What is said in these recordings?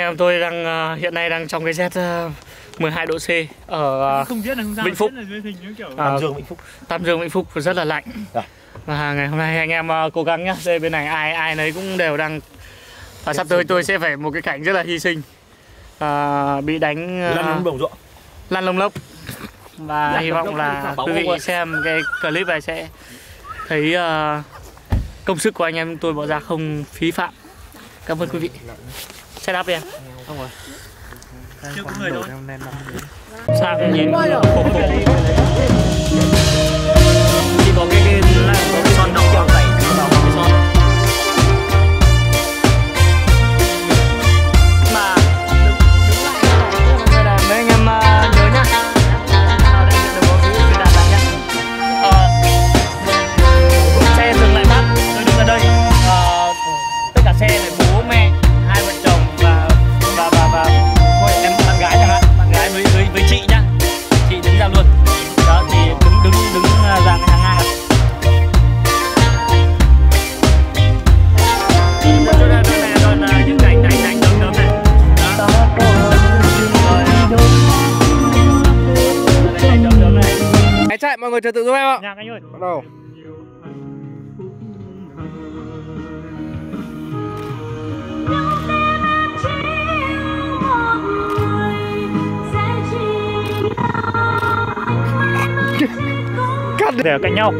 Em tôi đang uh, hiện nay đang trong cái uh, 12 độ C ở uh, không diễn là không sao Vĩnh Phúc. uh, Tam Dương Vĩnh Phúc Tam Dương Vĩnh Phúc rất là lạnh. Dạ. Và ngày hôm nay anh em uh, cố gắng nhá. Đây bên này ai ai nấy cũng đều đang và sắp tới tôi sẽ phải một cái cảnh rất là hy sinh. Uh, bị đánh uh, Lăn lông ruộng lăn lông lốc và hy vọng là quý vị xem cái clip này sẽ thấy uh, công sức của anh em tôi bỏ ra không phí phạm cảm ơn quý vị set up đi em chưa có người đâu. sang nhìn chỉ có cái cái là có cái son đỏ chạy mọi người trật tự giúp em ạ. nhạc anh ơi Bắt đầu. cắt để ở cạnh nhau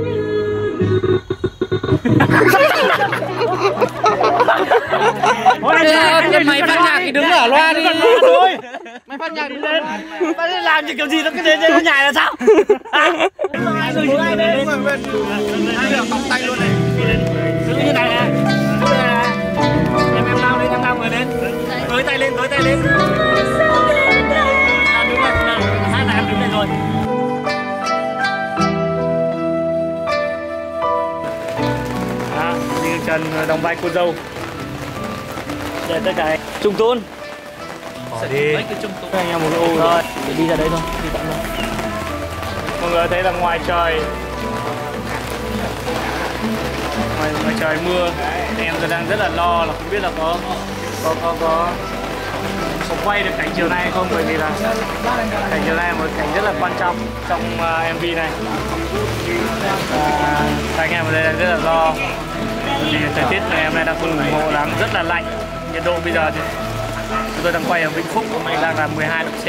mày phát nhạc thì đứng ở loa đi. thôi Mày phát nhạc đi lên. Đi làm gì kiểu gì nó cứ đến trên nhảy là sao? Ai rồi ai đến ai được còng tay luôn này giữ như này này em em lao lên em lao người lên. Tới tay lên tới tay lên. Nào đứng lên nào hai là em đứng lên rồi. Đó như trần đóng vai cô dâu. Để tất cả trung tôn đi. anh em một ô. Rồi để đi ra đấy thôi đi tận thôi. Mọi người thấy là ngoài trời. Ngoài, ngoài trời mưa. Em đang rất là lo là không biết là có có có có có quay được cảnh chiều nay không? Bởi vì là cảnh chiều nay là một cảnh rất là quan trọng trong uh, MV này. Và anh em ở đây đang rất là lo. Vì thời tiết ngày hôm nay đang không ủng hộ lắm rất là lạnh. Nhiệt độ bây giờ thì chúng tôi đang quay ở Vĩnh Phúc, hôm nay đang là 12 độ C.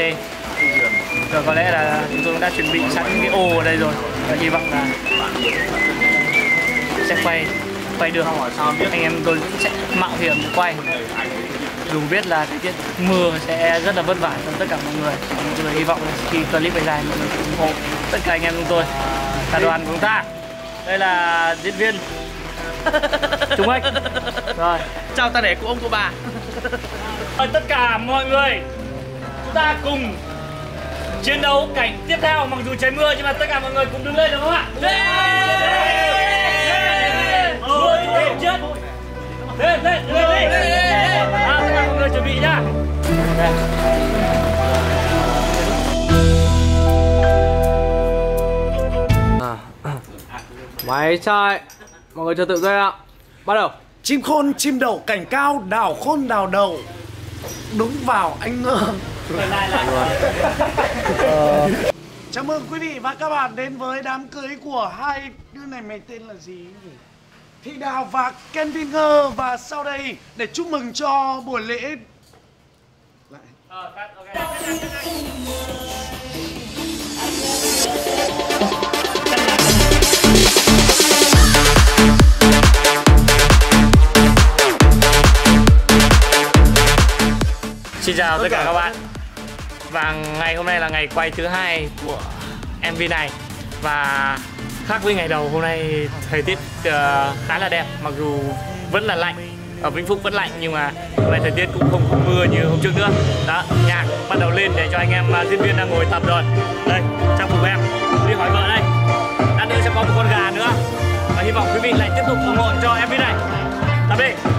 Rồi có lẽ là chúng tôi cũng đã chuẩn bị sẵn cái ô ở đây rồi. Và hy vọng là sẽ quay quay được. Anh em tôi cũng sẽ mạo hiểm để quay. Dù biết là cái tiết mưa sẽ rất là vất vả cho tất cả mọi người. Mọi người hy vọng là khi clip này dài mọi người ủng hộ tất cả anh em chúng tôi. Cả đoàn của chúng ta. Đây là diễn viên. Chúng anh. Rồi. Chào ta để của ông của bà. Mời tất cả mọi người chúng ta cùng chiến đấu cảnh tiếp theo mặc dù trời mưa nhưng mà tất cả mọi người cùng đứng lên được không ạ? Lên! Mưa thì thêm chết. Lên lên lên lên. À, tất cả mọi người chuẩn bị nhá. Máy chạy. Mọi người trật tự em ạ. Bắt đầu. Chim khôn chim đậu cảnh cao đào khôn đào đầu Đúng vào anh ngơ. Chào mừng quý vị và các bạn đến với đám cưới của hai đứa này mày tên là gì? Nhỉ? Thị Đào và Kenvin Ngơ. Và sau đây để chúc mừng cho buổi lễ. Lại. Xin chào tất cả các bạn. Và ngày hôm nay là ngày quay thứ hai của MV này. Và khác với ngày đầu hôm nay thời tiết ờ, khá là đẹp. Mặc dù vẫn là lạnh Ở Vĩnh Phúc vẫn lạnh nhưng mà hôm nay thời tiết cũng không có mưa như hôm trước nữa. Đó, nhạc bắt đầu lên để cho anh em ờ, diễn viên đang ngồi tập rồi. Đây, trang phục em. Đi hỏi vợ đây. Lát nữa sẽ có một con gà nữa. Và hy vọng quý vị lại tiếp tục ủng hộ cho MV này. Tập đi,